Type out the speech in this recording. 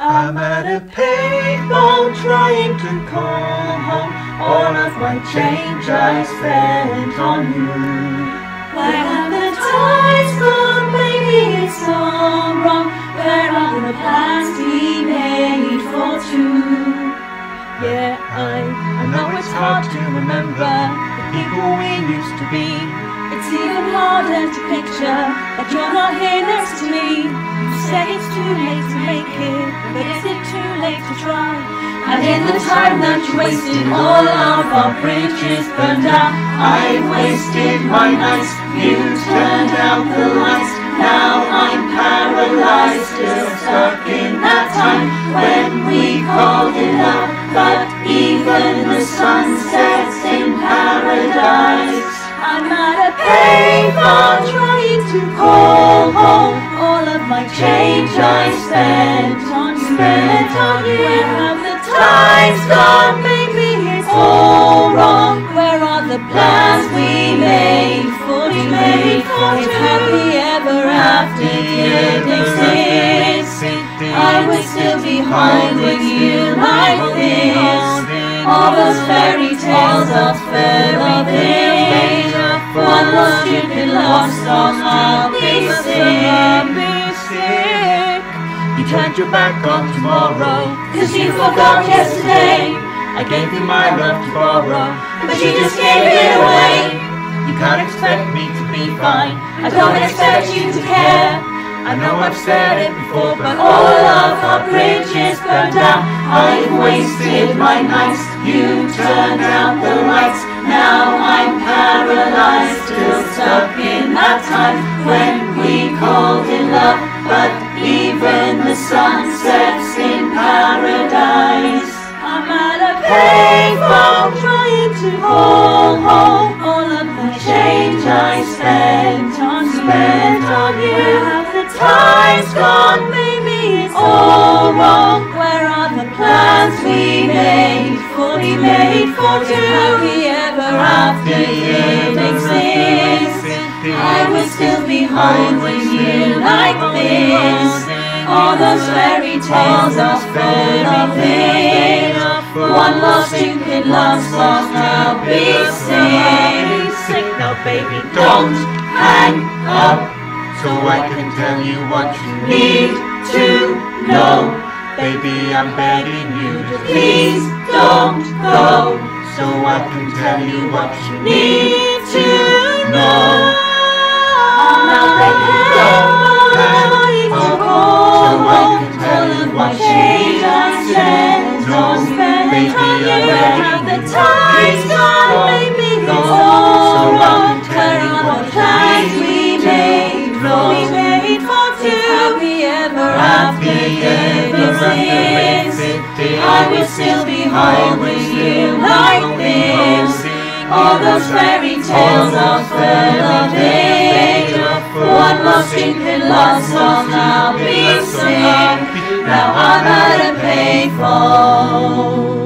I'm at a payphone trying to call home. All of my change I spent on you. Where have the times gone? Baby, it's all wrong. Where are the plans we made for two? Yeah, I, I know it's hard to remember the people we used to be. It's even to picture that you're not here next to me. You say it's too late to make it, but is it too late to try? And in the time that you wasted, all of our bridges burned out. I wasted my nights, you turned out the lights. Now I'm paralyzed, still stuck in that time when we called it love. But even the sun sets in paradise. Call home. All of my change I spent on you. Spent on you. Where have the times gone? Maybe it's all wrong. Where are the plans we made for you? Made for you? Happy ever after didn't exist. I would still be holding you like this. All those fairy tales are of this. One more stupid love song, You turned your back on tomorrow. Cause you forgot yesterday. I gave you my love to borrow. But you just gave it away. You can't expect me to be fine. I don't expect you to care. I know I've said it before, but All of our bridges burned down. I've wasted my nights. You turned out the lights. Now I'm paralyzed, still stuck in that time when we called it love. But even the sun sets in paradise. I'm at a payphone trying to call home. All of the change I spent on you. Spent on you. Have the times gone? It's all wrong. Where are the plans we made for we made for two? Happy ever after didn't exist. I would still be holding you like this. All those fairy tales are full of this. One more stupid love song, I'll be sick. Sick now, baby, don't hang up. So I can tell you what you need to know. Baby, I'm begging you to please don't go. So I can tell you what you need to know. Now, baby, don't hang to up. call So I can tell you what you need to know. Baby, I'm you. begging you, times would still be holding you like this. All those fairy tales are full of it. One more stupid love song, I'll be. Now I'm at a payphone.